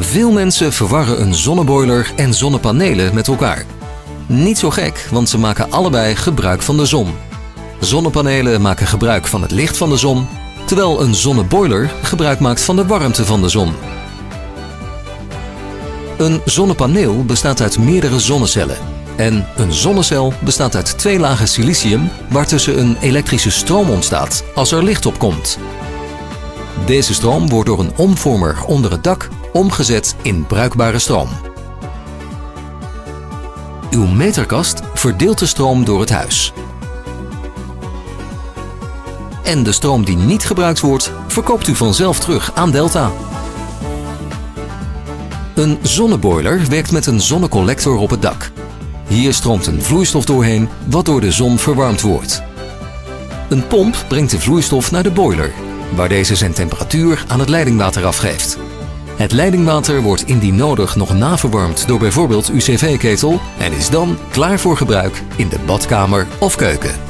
Veel mensen verwarren een zonneboiler en zonnepanelen met elkaar. Niet zo gek, want ze maken allebei gebruik van de zon. Zonnepanelen maken gebruik van het licht van de zon, terwijl een zonneboiler gebruik maakt van de warmte van de zon. Een zonnepaneel bestaat uit meerdere zonnecellen. En een zonnecel bestaat uit twee lagen silicium waartussen een elektrische stroom ontstaat als er licht op komt. Deze stroom wordt door een omvormer onder het dak omgezet in bruikbare stroom. Uw meterkast verdeelt de stroom door het huis. En de stroom die niet gebruikt wordt, verkoopt u vanzelf terug aan Delta. Een zonneboiler werkt met een zonnecollector op het dak. Hier stroomt een vloeistof doorheen wat door de zon verwarmd wordt. Een pomp brengt de vloeistof naar de boiler, waar deze zijn temperatuur aan het leidingwater afgeeft. Het leidingwater wordt indien nodig nog naverwarmd door bijvoorbeeld UCV-ketel en is dan klaar voor gebruik in de badkamer of keuken.